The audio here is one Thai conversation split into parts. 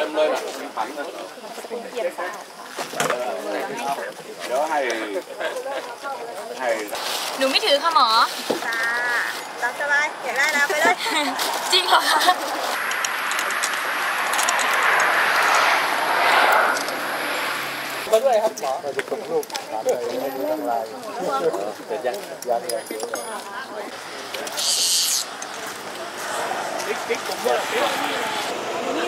ต็มเลยนะฝังนะเป็นเกียรติสะอาดค่ะเดี๋ยวให้ให้หนูไม่ถือค่ะหมอจ้าตามสบายอยากได้นะไปเลย จริงเหรอคะเ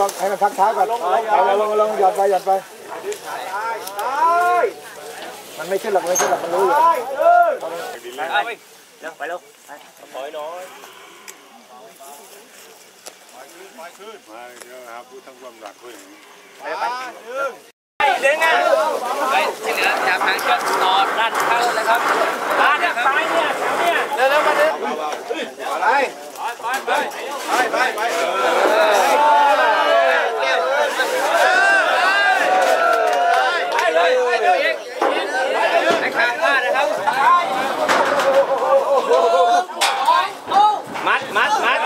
ต้องให้มันพักเท้าก่อนเอาลงลงหย่อนไปหย่อนไปมันไม่ขึ้นหรอกไม่ขึ้นหรอกมันรู้อยู่เดินงานไปที่เหลือจากทางก็นอนด้านเข้าเลยครับด้านเนี่ยซ้ายเนี่ยแถวเนี่ยเร็วเร็วมาเร็วไปไปไปไปไปไปเลยไปเลยให้ข้างบ้านนะครับมัดมัดมัด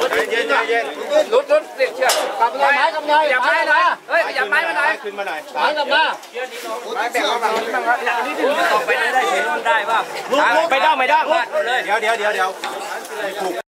ลุดลุดเรียกเชือกกลับไม้กลับไงอย่าไม้นะเฮ้ยอย่าไม้มาหนขึ้นมาหน่อยไม้กลับมาไม้แบ่งเอาฝั่งนี้บ้างครับอย่างนี้ถึงออกไปได้ได้เห็นมันได้ป่ะไม่ได้ไม่ได้เดี๋ยวเดี๋ยวเดี๋ยวเดี๋ยว